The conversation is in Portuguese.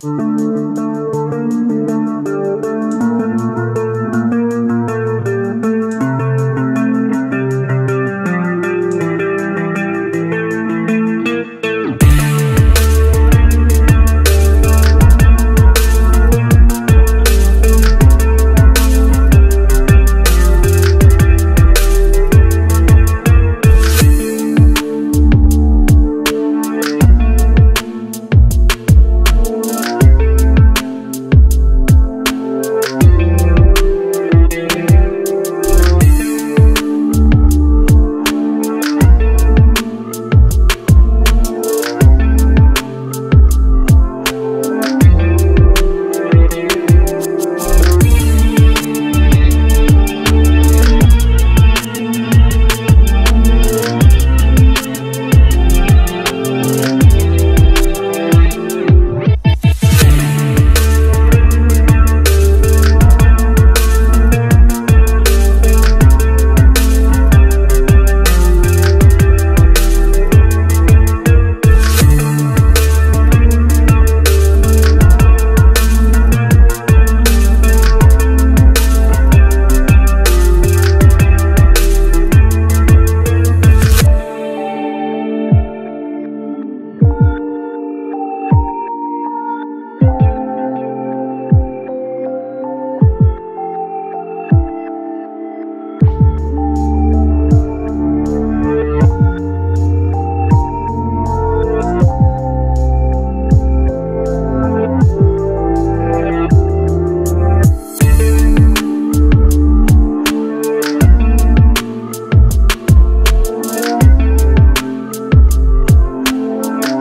Música